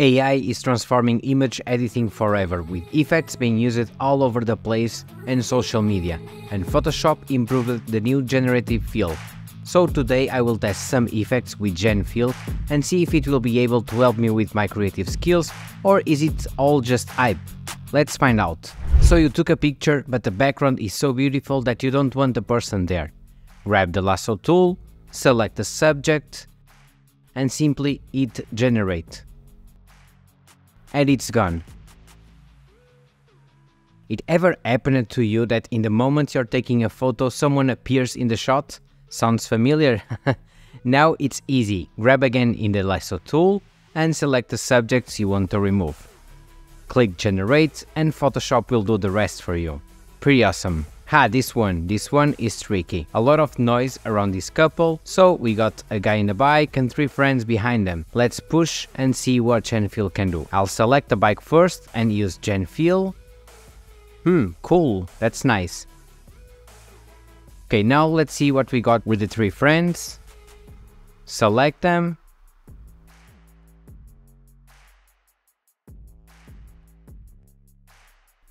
AI is transforming image editing forever, with effects being used all over the place and social media, and Photoshop improved the new generative fill. So today I will test some effects with GenFill and see if it will be able to help me with my creative skills or is it all just hype? Let's find out. So you took a picture but the background is so beautiful that you don't want the person there. Grab the lasso tool, select the subject and simply hit generate and it's gone. It ever happened to you that in the moment you're taking a photo, someone appears in the shot? Sounds familiar? now it's easy. Grab again in the lasso tool and select the subjects you want to remove. Click generate and Photoshop will do the rest for you. Pretty awesome. Ha, this one, this one is tricky. A lot of noise around this couple, so we got a guy in a bike and three friends behind them. Let's push and see what GenFill can do. I'll select the bike first and use GenFill. Hmm, cool, that's nice. Okay, now let's see what we got with the three friends. Select them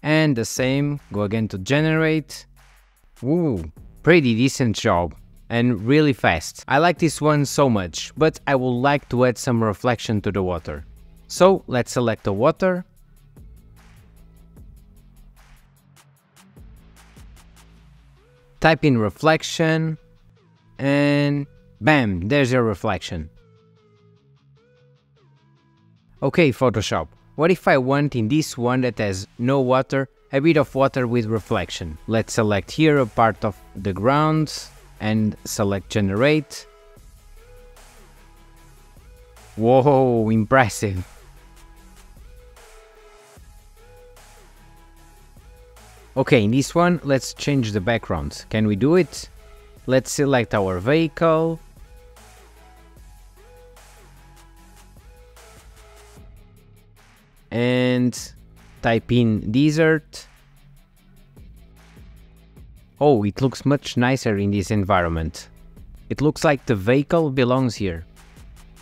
and the same, go again to generate. Ooh, pretty decent job and really fast. I like this one so much, but I would like to add some reflection to the water. So let's select the water. Type in reflection and bam, there's your reflection. Okay, Photoshop, what if I want in this one that has no water, a bit of water with reflection? Let's select here a part of the ground and select generate. Whoa, impressive. Okay, in this one, let's change the background. Can we do it? Let's select our vehicle and type in desert. Oh, it looks much nicer in this environment. It looks like the vehicle belongs here.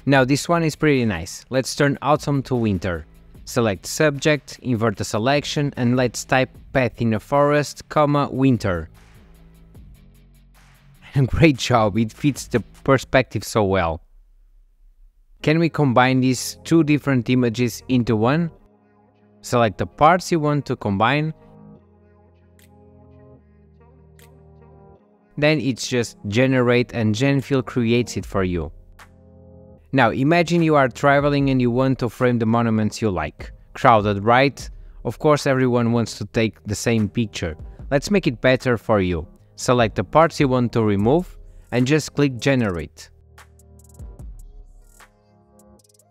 Now this one is pretty nice. Let's turn autumn to winter. Select subject, invert the selection and let's type path in a forest, comma, winter. Great job, it fits the perspective so well. Can we combine these two different images into one? Select the parts you want to combine. Then it's just generate and GenFill creates it for you. Now imagine you are traveling and you want to frame the monuments you like. Crowded, right? Of course everyone wants to take the same picture. Let's make it better for you. Select the parts you want to remove and just click generate.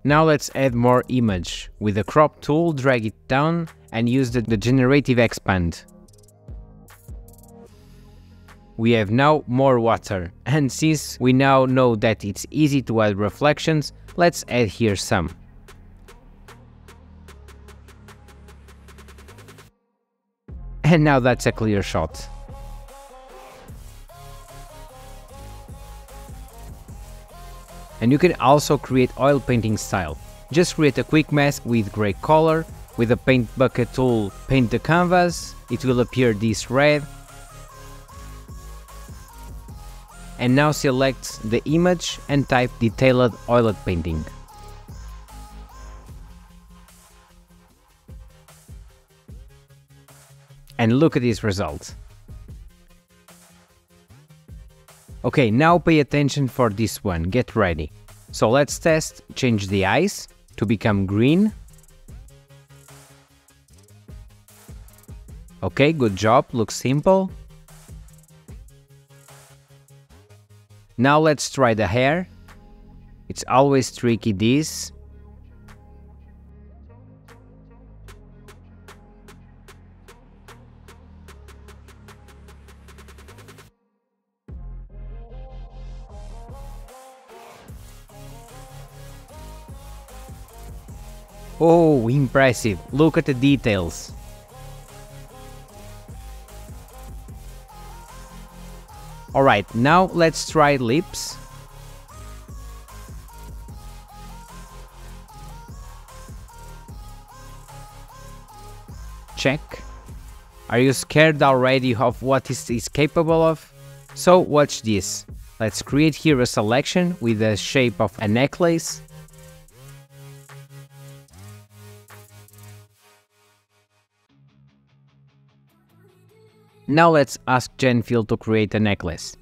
Now let's add more image. With the crop tool, drag it down and use the, the generative expand. We have now more water, and since we now know that it's easy to add reflections, let's add here some. And now that's a clear shot. And you can also create oil painting style. Just create a quick mask with gray color, with the paint bucket tool paint the canvas, it will appear this red. And now select the image and type detailed oiled painting. And look at this result. Okay, now pay attention for this one, get ready. So let's test, change the eyes to become green. Okay, good job, looks simple. Now let's try the hair. It's always tricky this. Oh, impressive. Look at the details. Alright, now let's try lips. Check. Are you scared already of what it is capable of? So watch this. Let's create here a selection with the shape of a necklace Now let's ask GenFill to create a necklace.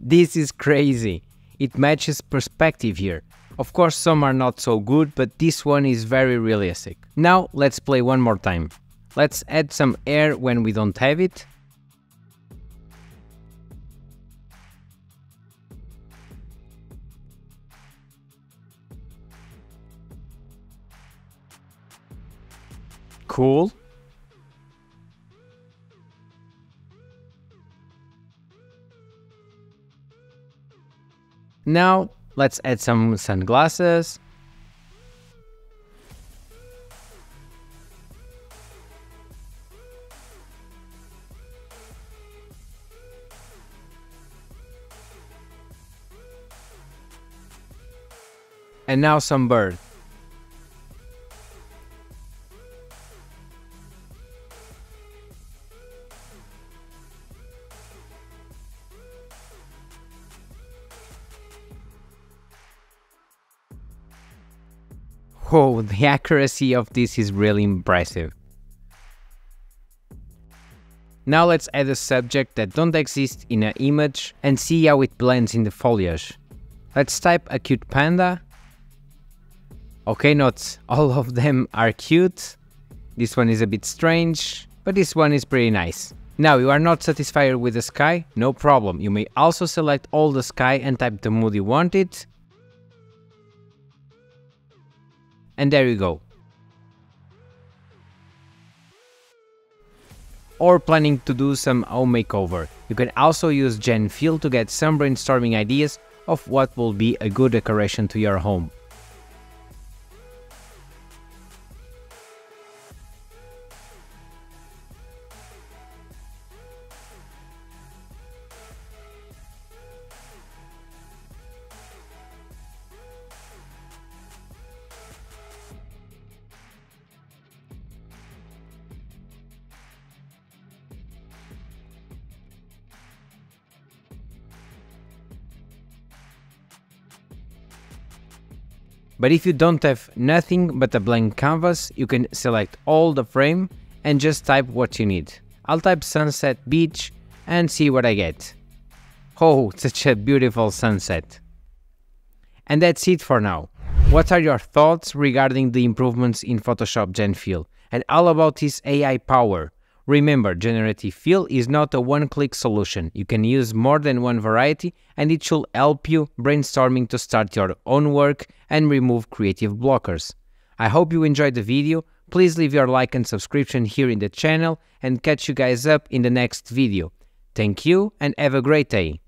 This is crazy. It matches perspective here. Of course some are not so good, but this one is very realistic. Now let's play one more time. Let's add some air when we don't have it. Cool. Now let's add some sunglasses. And now some bird. Whoa, the accuracy of this is really impressive. Now let's add a subject that don't exist in an image and see how it blends in the foliage. Let's type a cute panda. Okay, not all of them are cute. This one is a bit strange, but this one is pretty nice. Now you are not satisfied with the sky? No problem, you may also select all the sky and type the mood you want it and there you go. Or planning to do some home makeover. You can also use GenFill to get some brainstorming ideas of what will be a good decoration to your home. But if you don't have nothing but a blank canvas, you can select all the frame and just type what you need. I'll type sunset beach and see what I get. Oh, such a beautiful sunset. And that's it for now. What are your thoughts regarding the improvements in Photoshop GenFill and all about this AI power? Remember, generative fill is not a one-click solution. You can use more than one variety and it should help you brainstorming to start your own work and remove creative blockers. I hope you enjoyed the video. Please leave your like and subscription here in the channel and catch you guys up in the next video. Thank you and have a great day.